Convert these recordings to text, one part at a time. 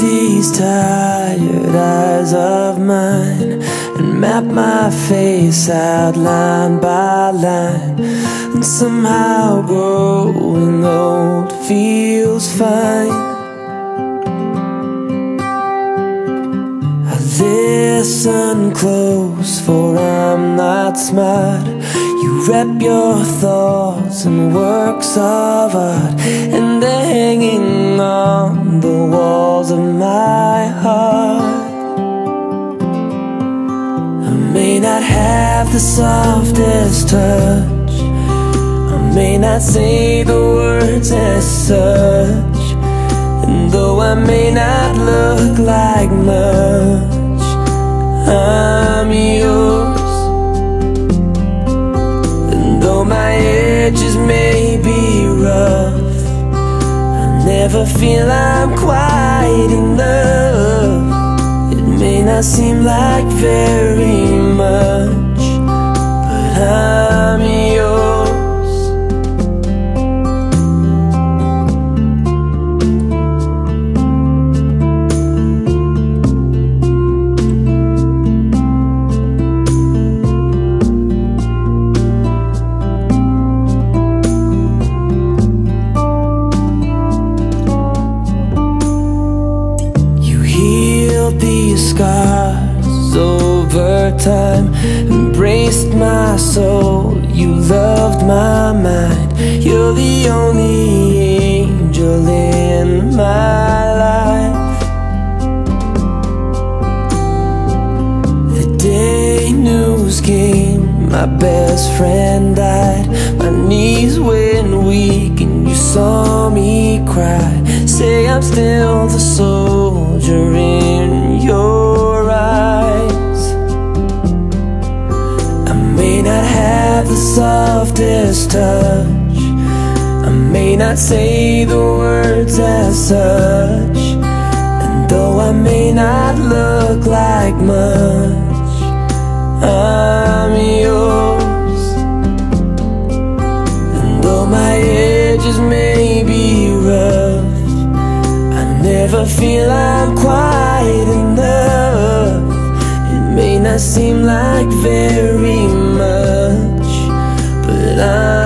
these tired eyes of mine and map my face out line by line. And somehow growing old feels fine. Listen close, for I'm not smart. You wrap your thoughts in works of art, and they're the softest touch, I may not say the words as such, and though I may not look like much, I'm yours. And though my edges may be rough, I never feel I'm quite enough. It may not seem like very much, time, embraced my soul. You loved my mind. You're the only angel in my life. The day news came, my best friend died. My knees went weak, and you saw me cry. Say I'm still the soldier in have the softest touch. I may not say the words as such. And though I may not look like much, I'm yours. And though my edges may be rough, I never feel I'm Seem like very much, but I'm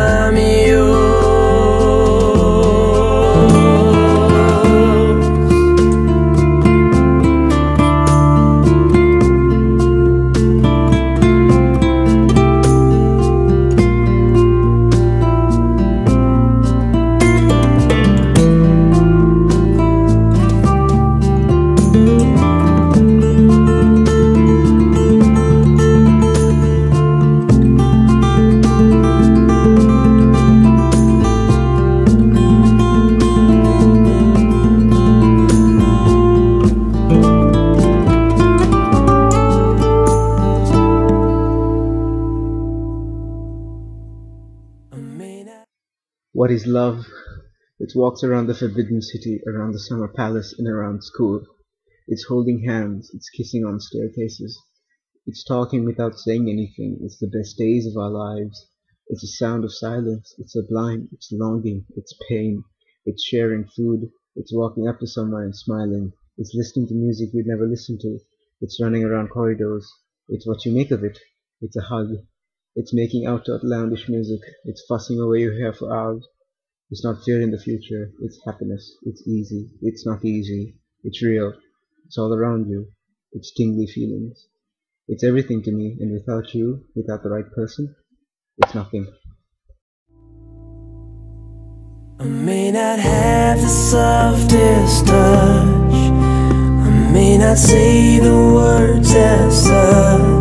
What is love? It walks around the forbidden city, around the summer palace, and around school. It's holding hands, it's kissing on staircases. It's talking without saying anything, it's the best days of our lives. It's a sound of silence, it's sublime, it's longing, it's pain. It's sharing food, it's walking up to someone and smiling. It's listening to music we'd never listened to. It's running around corridors. It's what you make of it. It's a hug. It's making out to outlandish music. It's fussing away your hair for hours. It's not fear in the future. It's happiness. It's easy. It's not easy. It's real. It's all around you. It's tingly feelings. It's everything to me, and without you, without the right person, it's nothing. I may not have the softest touch. I may not say the words as such.